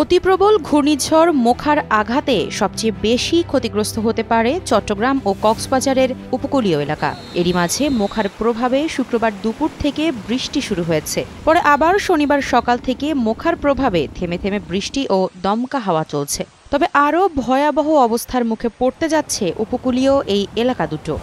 অতিপ্রবল ঘূর্ণিঝড় মোখার আঘাতে সবচেয়ে বেশি ক্ষতিগ্রস্ত হতে পারে চট্টগ্রাম ও কক্সবাজারের উপকূলীয় এলাকা। এরই মাঝে মোখার প্রভাবে শুক্রবার দুপুর থেকে বৃষ্টি শুরু হয়েছে। পরে আবার শনিবার সকাল থেকে মোখার প্রভাবে থেমে থেমে বৃষ্টি ও দমকা হাওয়া চলছে। তবে আরও ভয়াবহ অবস্থার মুখে পড়তে যাচ্ছে উপকূলীয় এই এলাকা দুটো।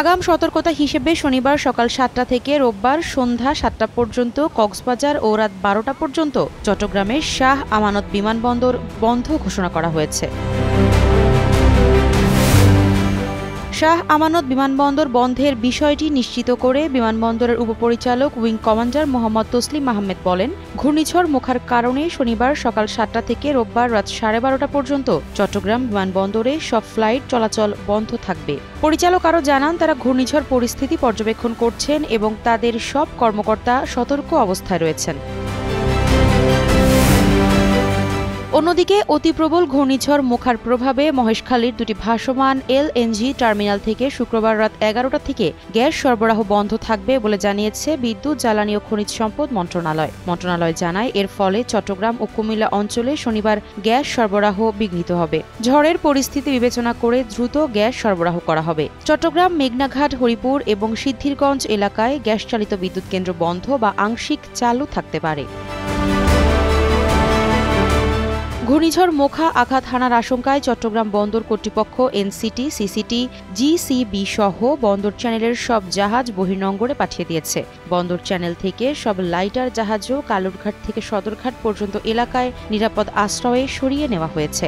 আগাম সতর্কতা হিসেবে শনিবার সকাল সাতটা থেকে রোববার সন্ধ্যা সাতটা পর্যন্ত কক্সবাজার ও রাত বারোটা পর্যন্ত চট্টগ্রামের শাহ আমানত বিমানবন্দর বন্ধ ঘোষণা করা হয়েছে। শাহ আমানত বিমানবন্দর বন্ধের বিষয়টি নিশ্চিত করে বিমানবন্দরের উপপরিচালক, উইং কমান্ডার মোহাম্মদ তসলিম আহমেদ বলেন, ঘূর্ণিঝড় মুখার কারণে শনিবার সকাল সাতটা থেকে রোববার রাত সাড়ে বারোটা পর্যন্ত চট্টগ্রাম বিমানবন্দরে সব ফ্লাইট চলাচল বন্ধ থাকবে। পরিচালক আরও জানান, তারা ঘূর্ণিঝড় পরিস্থিতি পর্যবেক্ষণ করছেন এবং তাদের সব কর্মকর্তা সতর্ক অবস্থায় রয়েছেন। অন্যদিকে অতিপ্রবল ঘূর্ণিঝড় মুখার প্রভাবে মহেশখালীর দুটি ভাসমান এলএনজি টার্মিনাল থেকে শুক্রবার রাত এগারোটা থেকে গ্যাস সরবরাহ বন্ধ থাকবে বলে জানিয়েছে বিদ্যুৎ, জ্বালানি ও খনিজ সম্পদ মন্ত্রণালয়। মন্ত্রণালয় জানায়, এর ফলে চট্টগ্রাম ও কুমিল্লা অঞ্চলে শনিবার গ্যাস সরবরাহ বিঘ্নিত হবে। ঝড়ের পরিস্থিতি বিবেচনা করে দ্রুত গ্যাস সরবরাহ করা হবে। চট্টগ্রাম, মেঘনাঘাট, হরিপুর এবং সিদ্ধিরগঞ্জ এলাকায় গ্যাস চালিত বিদ্যুৎ কেন্দ্র বন্ধ বা আংশিক চালু থাকতে পারে। ঘূর্ণিঝড় মোখা আঘাত হানার আশঙ্কায় চট্টগ্রাম বন্দর কর্তৃপক্ষ, এনসিটি, সিসিটি, জিসিবি সহ বন্দর চ্যানেলের সব জাহাজ বহির্নঙ্গরে পাঠিয়ে দিয়েছে। বন্দর চ্যানেল থেকে সব লাইটার জাহাজও কালুরঘাট থেকে সদরঘাট পর্যন্ত এলাকায় নিরাপদ আশ্রয়ে সরিয়ে নেওয়া হয়েছে।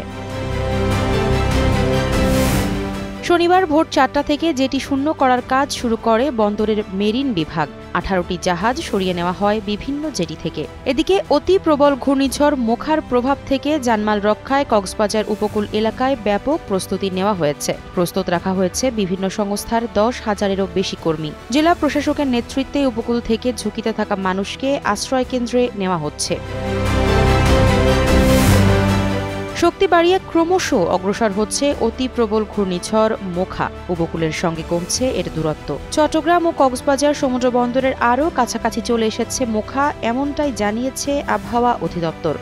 শনিবার ভোর চারটা থেকে যেটি শূন্য করার কাজ শুরু করে বন্দরের মেরিন বিভাগ। আঠারোটি জাহাজ সরিয়ে নেওয়া হয় বিভিন্ন জেটি থেকে। এদিকে অতি প্রবল ঘূর্ণিঝড় মোখার প্রভাব থেকে জানমাল রক্ষায় কক্সবাজার উপকূল এলাকায় ব্যাপক প্রস্তুতি নেওয়া হয়েছে। প্রস্তুত রাখা হয়েছে বিভিন্ন সংস্থার দশ হাজারেরও বেশি কর্মী। জেলা প্রশাসকের নেতৃত্বে উপকূল থেকে ঝুঁকিতে থাকা মানুষকে আশ্রয় কেন্দ্রে নেওয়া হচ্ছে। শক্তি বাড়িয়ে ক্রমশ অগ্রসর হচ্ছে অতি প্রবল ঘূর্ণিঝড় মোখা। উপকূলের সঙ্গে কমছে এর দূরত্ব। চট্টগ্রাম ও কক্সবাজার সমুদ্র বন্দরের আরও কাছাকাছি চলে এসেছে মোখা, এমনটাই জানিয়েছে আবহাওয়া অধিদপ্তর।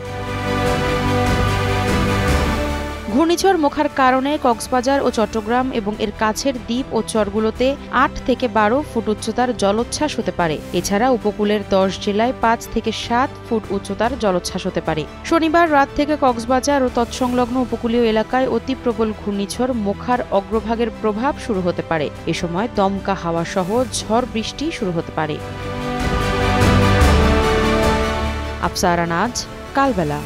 ঘূর্ণিঝড় মোখার কারণে কক্সবাজার ও চট্টগ্রাম এবং এর কাছের দ্বীপ ও চরগুলোতে আট থেকে বারো ফুট উচ্চতার জলোচ্ছ্বাস হতে পারে। এছাড়া উপকূলের দশ জেলায় পাঁচ থেকে সাত ফুট উচ্চতার জলোচ্ছ্বাস হতে পারে। শনিবার রাত থেকে কক্সবাজার ও তৎসংলগ্ন উপকূলীয় এলাকায় অতি প্রবল ঘূর্ণিঝড় মোখার অগ্রভাগের প্রভাব শুরু হতে পারে। এ সময় দমকা হাওয়া সহ ঝড় বৃষ্টি শুরু হতে পারে। আফসারানাজ কালবেলা।